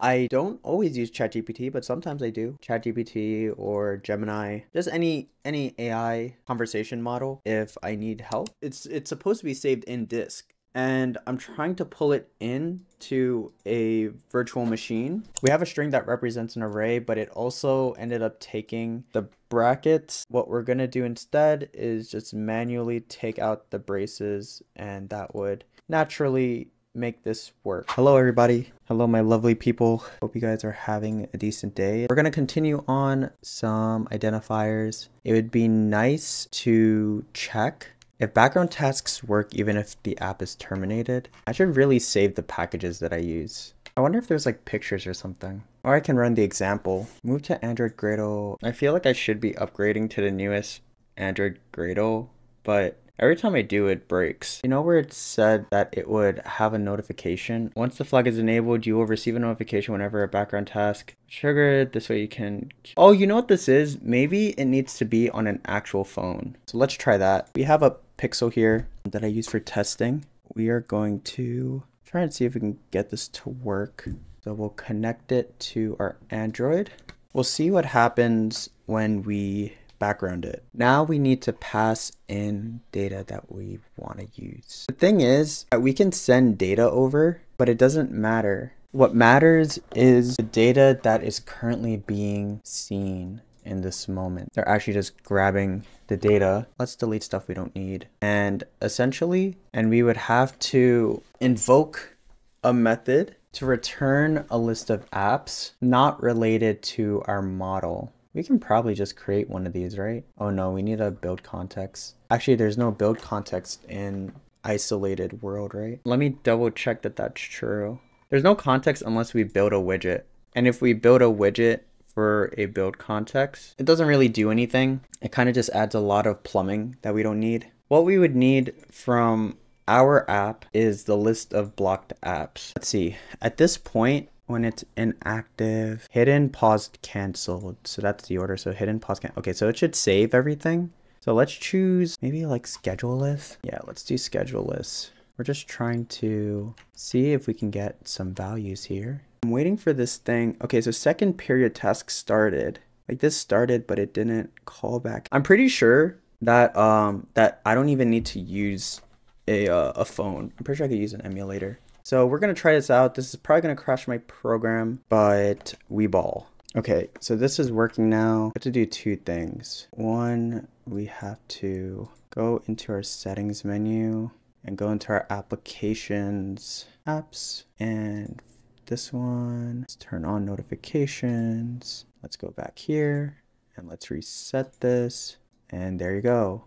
I don't always use ChatGPT, but sometimes I do. ChatGPT or Gemini, just any any AI conversation model if I need help. It's it's supposed to be saved in disk and I'm trying to pull it into a virtual machine. We have a string that represents an array, but it also ended up taking the brackets. What we're gonna do instead is just manually take out the braces and that would naturally make this work. Hello everybody. Hello my lovely people. Hope you guys are having a decent day. We're going to continue on some identifiers. It would be nice to check if background tasks work even if the app is terminated. I should really save the packages that I use. I wonder if there's like pictures or something. Or I can run the example. Move to Android Gradle. I feel like I should be upgrading to the newest Android Gradle, but Every time I do, it breaks. You know where it said that it would have a notification? Once the flag is enabled, you will receive a notification whenever a background task triggered. This way you can... Oh, you know what this is? Maybe it needs to be on an actual phone. So let's try that. We have a pixel here that I use for testing. We are going to try and see if we can get this to work. So we'll connect it to our Android. We'll see what happens when we background it. Now we need to pass in data that we want to use. The thing is that we can send data over, but it doesn't matter. What matters is the data that is currently being seen in this moment. They're actually just grabbing the data. Let's delete stuff we don't need. And essentially, and we would have to invoke a method to return a list of apps not related to our model. We can probably just create one of these, right? Oh no, we need a build context. Actually, there's no build context in isolated world, right? Let me double check that that's true. There's no context unless we build a widget. And if we build a widget for a build context, it doesn't really do anything. It kind of just adds a lot of plumbing that we don't need. What we would need from our app is the list of blocked apps. Let's see, at this point, when it's inactive, hidden, paused, canceled. So that's the order. So hidden, paused, can Okay, so it should save everything. So let's choose maybe like schedule list. Yeah, let's do schedule list. We're just trying to see if we can get some values here. I'm waiting for this thing. Okay, so second period task started. Like this started, but it didn't call back. I'm pretty sure that um that I don't even need to use a uh, a phone. I'm pretty sure I could use an emulator. So we're going to try this out. This is probably going to crash my program, but we ball. Okay, so this is working now. We have to do two things. One, we have to go into our settings menu and go into our applications, apps, and this one, let's turn on notifications. Let's go back here and let's reset this. And there you go.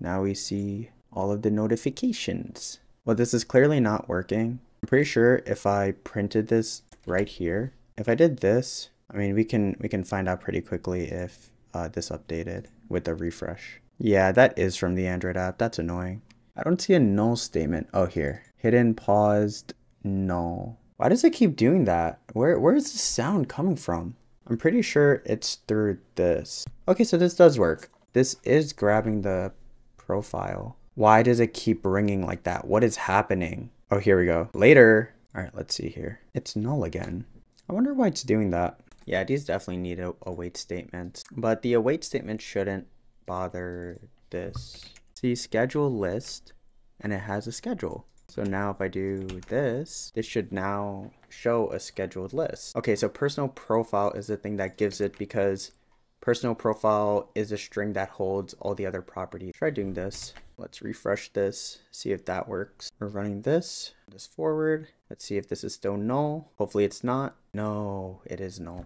Now we see all of the notifications. Well, this is clearly not working pretty sure if I printed this right here, if I did this, I mean, we can we can find out pretty quickly if uh, this updated with the refresh. Yeah, that is from the Android app. That's annoying. I don't see a null statement. Oh, here. Hidden, paused, null. Why does it keep doing that? Where Where is the sound coming from? I'm pretty sure it's through this. Okay, so this does work. This is grabbing the profile. Why does it keep ringing like that? What is happening? Oh, here we go. Later. All right, let's see here. It's null again. I wonder why it's doing that. Yeah, these definitely need a await statement, but the await statement shouldn't bother this. See, schedule list, and it has a schedule. So now if I do this, this should now show a scheduled list. Okay, so personal profile is the thing that gives it because personal profile is a string that holds all the other properties. Try doing this. Let's refresh this, see if that works. We're running this, this forward. Let's see if this is still null. Hopefully it's not. No, it is null.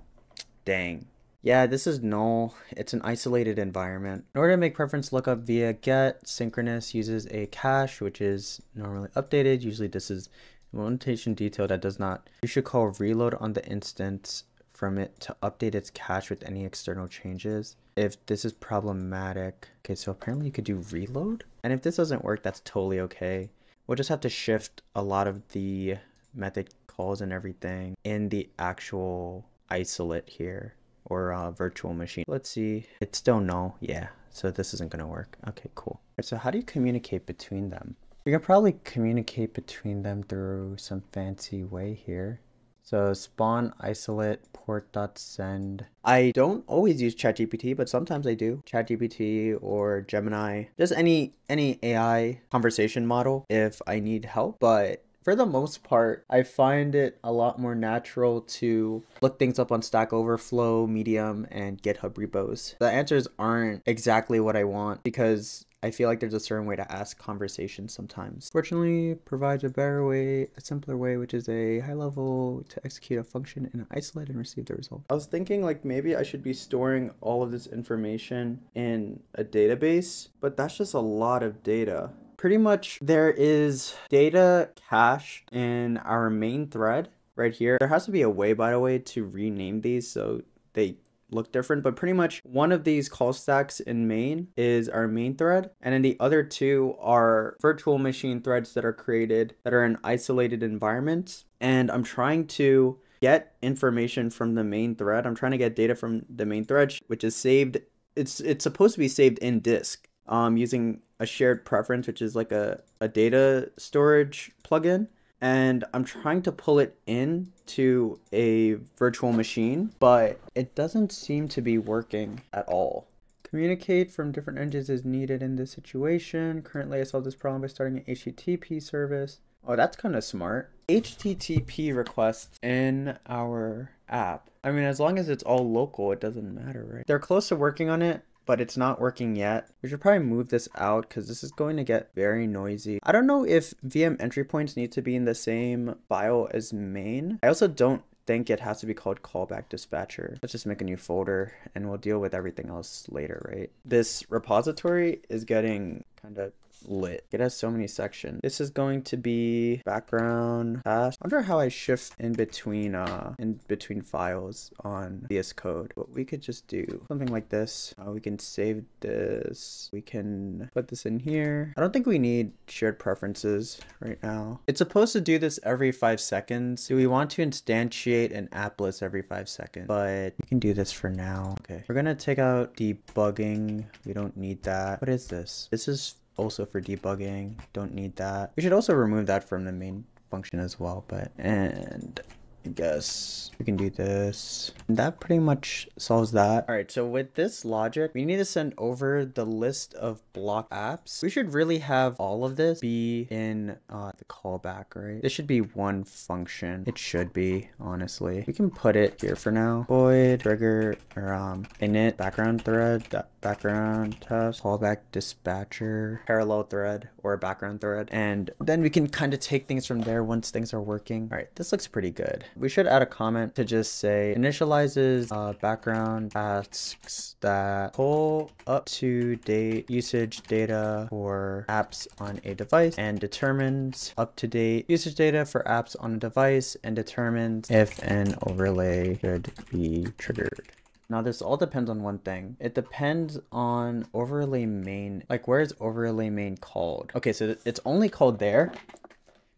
Dang. Yeah, this is null. It's an isolated environment. In order to make preference lookup via get, synchronous uses a cache, which is normally updated. Usually this is implementation detail that does not. You should call reload on the instance from it to update its cache with any external changes. If this is problematic, okay, so apparently you could do reload. And if this doesn't work, that's totally okay. We'll just have to shift a lot of the method calls and everything in the actual isolate here or uh, virtual machine. Let's see, it's still no, yeah. So this isn't gonna work. Okay, cool. Right, so how do you communicate between them? We can probably communicate between them through some fancy way here. So spawn isolate port dot send. I don't always use ChatGPT, but sometimes I do. ChatGPT or Gemini, just any any AI conversation model if I need help. But for the most part, I find it a lot more natural to look things up on Stack Overflow, Medium, and GitHub repos. The answers aren't exactly what I want because I feel like there's a certain way to ask conversations sometimes. Fortunately, provides a better way, a simpler way, which is a high level to execute a function in an isolate and receive the result. I was thinking like maybe I should be storing all of this information in a database, but that's just a lot of data. Pretty much there is data cache in our main thread right here. There has to be a way, by the way, to rename these so they look different, but pretty much one of these call stacks in main is our main thread, and then the other two are virtual machine threads that are created that are in isolated environments. And I'm trying to get information from the main thread. I'm trying to get data from the main thread, which is saved. It's it's supposed to be saved in disk um, using a shared preference, which is like a, a data storage plugin and I'm trying to pull it in to a virtual machine, but it doesn't seem to be working at all. Communicate from different engines is needed in this situation. Currently, I solved this problem by starting an HTTP service. Oh, that's kind of smart. HTTP requests in our app. I mean, as long as it's all local, it doesn't matter, right? They're close to working on it but it's not working yet. We should probably move this out because this is going to get very noisy. I don't know if VM entry points need to be in the same file as main. I also don't think it has to be called callback dispatcher. Let's just make a new folder and we'll deal with everything else later, right? This repository is getting kind of lit. It has so many sections. This is going to be background. I wonder how I shift in between uh in between files on VS Code. But we could just do something like this. Uh, we can save this. We can put this in here. I don't think we need shared preferences right now. It's supposed to do this every five seconds. Do we want to instantiate an app list every five seconds? But we can do this for now. Okay. We're gonna take out debugging. We don't need that. What is this? This is also for debugging. Don't need that. We should also remove that from the main function as well, but, and I guess we can do this. That pretty much solves that. All right, so with this logic, we need to send over the list of block apps. We should really have all of this be in uh, the callback, right? This should be one function. It should be, honestly. We can put it here for now. Void trigger or um init background thread background test callback dispatcher parallel thread or a background thread and then we can kind of take things from there once things are working all right this looks pretty good we should add a comment to just say initializes uh, background tasks that pull up to date usage data for apps on a device and determines up to date usage data for apps on a device and determines if an overlay should be triggered. Now this all depends on one thing. It depends on overlay main. Like where is overlay main called? Okay, so it's only called there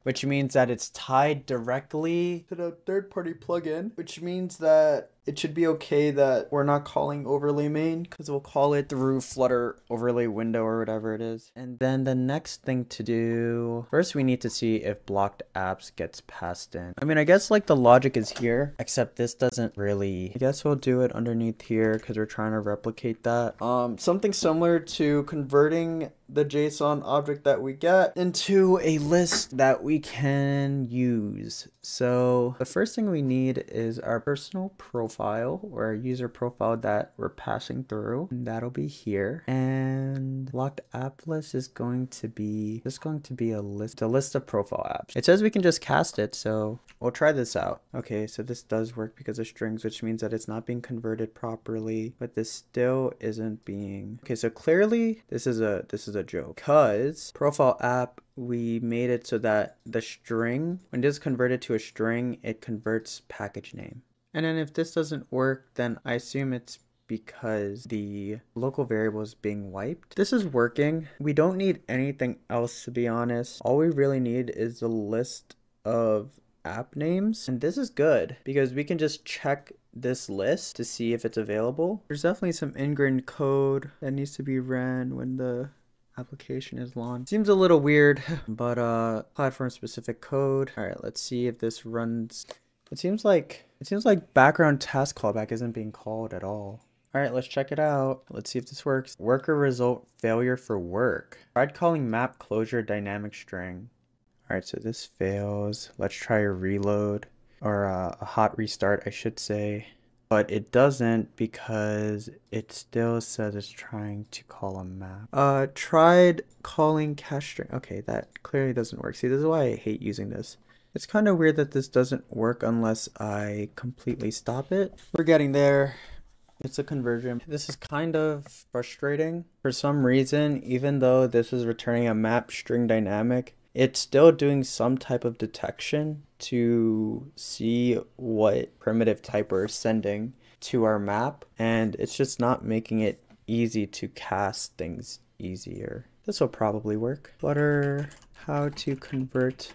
which means that it's tied directly to the third party plugin, which means that it should be okay that we're not calling overlay main because we'll call it through flutter overlay window or whatever it is. And then the next thing to do first we need to see if blocked apps gets passed in. I mean i guess like the logic is here except this doesn't really. I guess we'll do it underneath here because we're trying to replicate that. Um something similar to converting the JSON object that we get into a list that we can use. So the first thing we need is our personal profile or our user profile that we're passing through. And that'll be here. And locked app list is going to be just going to be a list, a list of profile apps. It says we can just cast it. So we'll try this out. Okay, so this does work because of strings, which means that it's not being converted properly, but this still isn't being, okay, so clearly this is a, this is a joke because profile app we made it so that the string when this is converted to a string it converts package name and then if this doesn't work then i assume it's because the local variable is being wiped. This is working. We don't need anything else to be honest. All we really need is a list of app names. And this is good because we can just check this list to see if it's available. There's definitely some ingrained code that needs to be ran when the application is launched. Seems a little weird, but uh, platform specific code. All right, let's see if this runs It seems like it seems like background task callback isn't being called at all. All right, let's check it out. Let's see if this works. Worker result failure for work. Tried calling map closure dynamic string. All right, so this fails. Let's try a reload or a, a hot restart, I should say. But it doesn't because it still says it's trying to call a map. Uh, tried calling cache string. Okay, that clearly doesn't work. See, this is why I hate using this. It's kind of weird that this doesn't work unless I completely stop it. We're getting there. It's a conversion. This is kind of frustrating. For some reason, even though this is returning a map string dynamic, it's still doing some type of detection to see what primitive type we're sending to our map. And it's just not making it easy to cast things easier. This will probably work. Flutter how to convert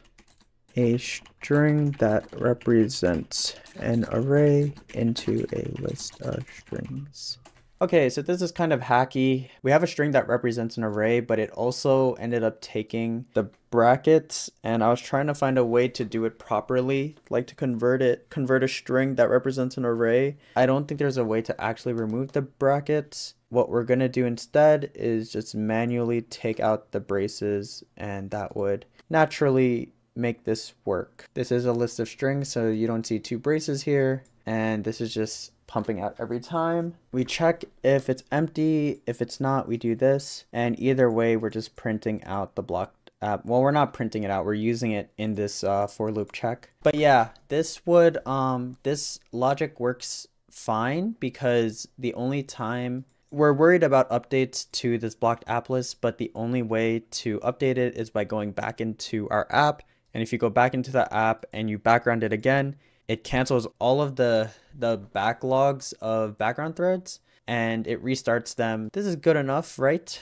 a string that represents an array into a list of strings. Okay, so this is kind of hacky. We have a string that represents an array, but it also ended up taking the brackets and I was trying to find a way to do it properly, like to convert it, convert a string that represents an array. I don't think there's a way to actually remove the brackets. What we're gonna do instead is just manually take out the braces and that would naturally make this work. This is a list of strings, so you don't see two braces here. And this is just pumping out every time. We check if it's empty. If it's not, we do this. And either way, we're just printing out the block uh, well, we're not printing it out. We're using it in this uh, for loop check. But yeah, this would, um, this logic works fine because the only time we're worried about updates to this blocked app list, but the only way to update it is by going back into our app and if you go back into the app and you background it again, it cancels all of the the backlogs of background threads and it restarts them. This is good enough, right?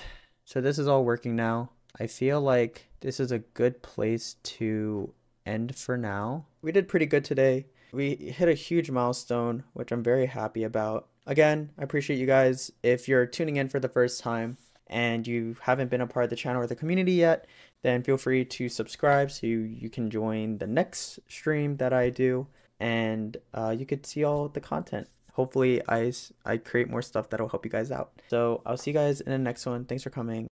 So this is all working now. I feel like this is a good place to end for now. We did pretty good today. We hit a huge milestone, which I'm very happy about. Again, I appreciate you guys. If you're tuning in for the first time and you haven't been a part of the channel or the community yet, then feel free to subscribe so you, you can join the next stream that I do and uh, you could see all the content. Hopefully I, I create more stuff that'll help you guys out. So I'll see you guys in the next one. Thanks for coming.